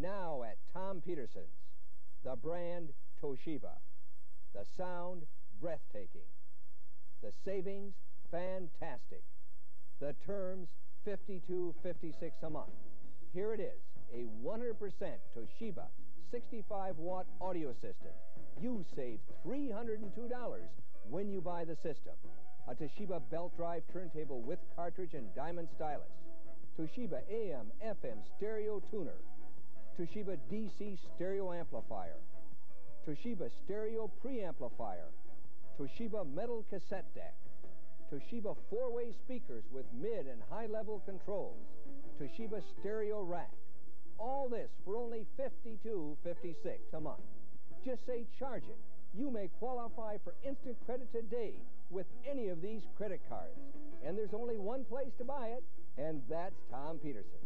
Now at Tom Peterson's, the brand Toshiba. The sound, breathtaking. The savings, fantastic. The terms, 52.56 a month. Here it is, a 100% Toshiba 65-watt audio system. You save $302 when you buy the system. A Toshiba belt drive turntable with cartridge and diamond stylus. Toshiba AM, FM stereo tuner. Toshiba DC stereo amplifier. Toshiba stereo preamplifier. Toshiba metal cassette deck. Toshiba four-way speakers with mid and high-level controls. Toshiba stereo rack. All this for only $52.56 a month. Just say charge it. You may qualify for instant credit today with any of these credit cards. And there's only one place to buy it, and that's Tom Peterson's.